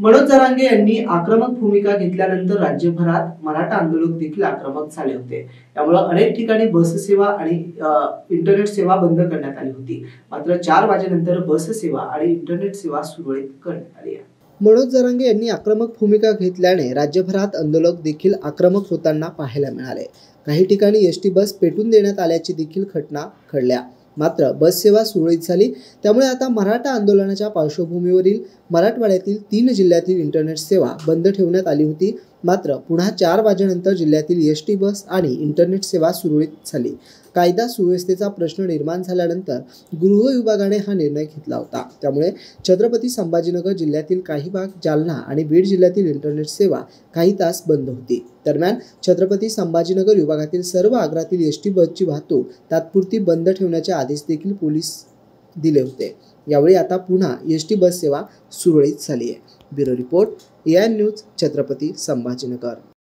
मनोज जरांगे यांनी आक्रमक भूमिका घेतल्यानंतर राज्यभरात मराठा आंदोलक देखील आक्रमक झाले होते. त्यामुळे अनेक ठिकाणी बस सेवा आणि इंटरनेट सेवा बंद करण्यात आली होती. मात्र चार वाजेनंतर बस सेवा आणि इंटरनेट सेवा सुरळीत करण्यात आली आहे. मनोज जरांगे यांनी आक्रमक भूमिका घेतल्याने राज्यभरात आंदोलक देखील आक्रमक होताना पाहायला मिळाले. काही ठिकाणी एस टी बस पेटून देण्यात आल्याची देखील घटना घडल्या. मात्र बस सेवा सुरळीत झाली. त्यामुळे आता मराठा आंदोलनाच्या पार्श्वभूमीवरील मराठवाड्यातील तीन जिल्ह्यातील इंटरनेट सेवा बंद ठेवण्यात आली होती. मात्र पुन्हा चार वाजेनंतर जिल्ह्यातील एस टी बस आणि इंटरनेट सेवा सुरळीत झाली. कायदा सुव्यवस्थेचा प्रश्न निर्माण झाल्यानंतर गृह विभागाने हा निर्णय घेतला होता. त्यामुळे छत्रपती संभाजीनगर जिल्ह्यातील काही भाग जालना आणि बीड जिल्ह्यातील इंटरनेट सेवा काही तास बंद होती. दरम्यान छत्रपती संभाजीनगर विभागातील सर्व आग्रातील एस टी बसची वाहतूक तात्पुरती बंद ठेवण्याचे आदेश देखील पोलीस दिले होते. यावेळी आता पुन्हा एस टी बस सेवा सुरळीत झाली आहे. Bureau report A news Chhatrapati Sambhajinagar.